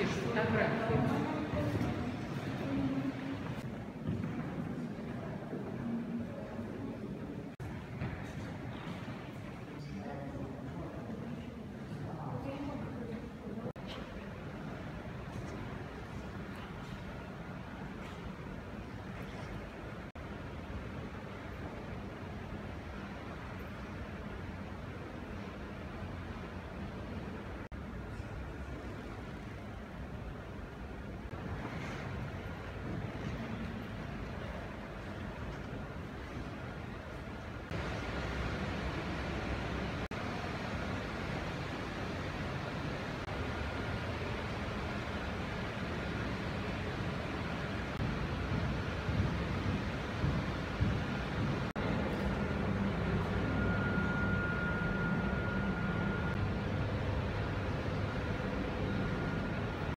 будешь фотографии.